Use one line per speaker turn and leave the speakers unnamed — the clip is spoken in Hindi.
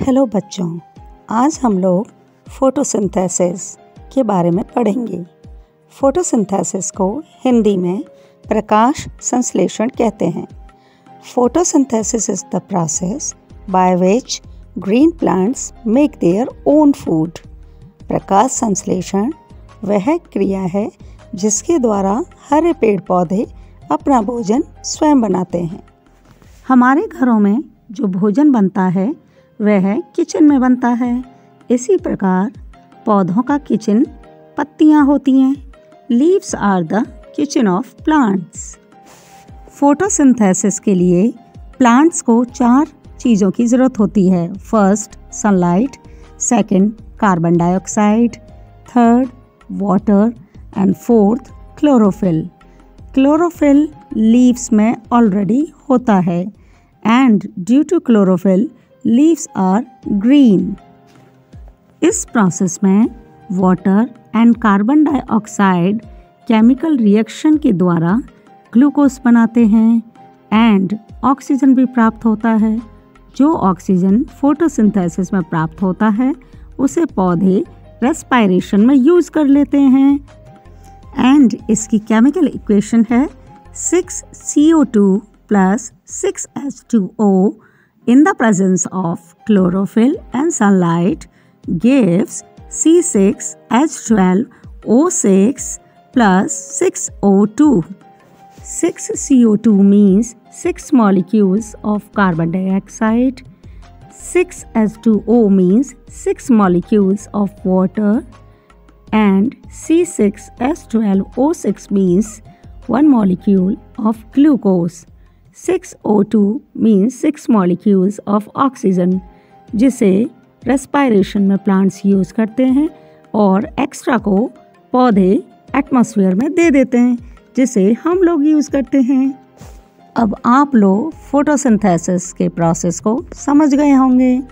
हेलो बच्चों, आज हम लोग फोटोसिंथेसिस के बारे में पढ़ेंगे। फोटोसिंथेसिस को हिंदी में प्रकाश संश्लेषण कहते हैं। Photosynthesis is the process by which green plants make their own food प्रकाश संश्लेषण वह क्रिया है जिसके द्वारा हरे पेड़ पौधे अपना भोजन स्वयं बनाते हैं। हमारे घरों में जो भोजन बनता है वह किचन में बनता है। इसी प्रकार पौधों का किचन पत्तियाँ होती हैं। Leaves are the kitchen of plants photosynthesis के लिए प्लांट्स को चार चीज़ों की ज़रूरत होती है। First sunlight second carbon dioxide third water and fourth chlorophyll chlorophyll leaves में ऑलरेडी होता है। And due to chlorophyll leaves are green इस प्रोसेस में water and carbon dioxide chemical reaction के द्वारा ग्लूकोज बनाते हैं एंड ऑक्सीजन भी प्राप्त होता है। जो ऑक्सीजन फोटोसिंथेसिस में प्राप्त होता है, उसे पौधे रेस्पायरेशन में यूज़ कर लेते हैं। एंड इसकी केमिकल इक्वेशन है six C O two plus six H two O in the presence of chlorophyll and sunlight gives C6H12O6 plus 6O2. 6CO2 means 6 molecules of carbon dioxide. 6H2O means 6 molecules of water. And C6H12O6 means 1 molecule of glucose. 6O2 means six molecules of oxygen जिसे रेस्पायरेशन में प्लांट्स यूज़ करते हैं और एक्स्ट्रा को पौधे एटमॉस्फेयर में दे देते हैं, जिसे हम लोग यूज़ करते हैं। अब आप लोग फोटोसिंथेसिस के प्रोसेस को समझ गए होंगे।